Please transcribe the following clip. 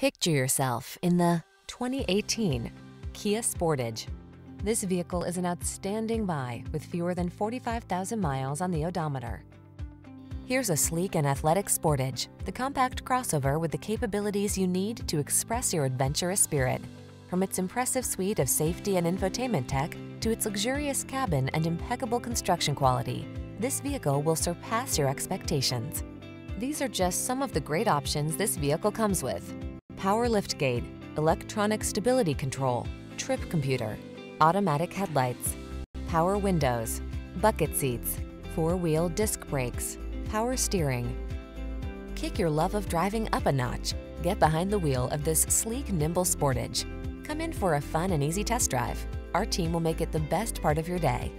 Picture yourself in the 2018 Kia Sportage. This vehicle is an outstanding buy with fewer than 45,000 miles on the odometer. Here's a sleek and athletic Sportage, the compact crossover with the capabilities you need to express your adventurous spirit. From its impressive suite of safety and infotainment tech to its luxurious cabin and impeccable construction quality, this vehicle will surpass your expectations. These are just some of the great options this vehicle comes with power liftgate, electronic stability control, trip computer, automatic headlights, power windows, bucket seats, four-wheel disc brakes, power steering. Kick your love of driving up a notch. Get behind the wheel of this sleek, nimble Sportage. Come in for a fun and easy test drive. Our team will make it the best part of your day.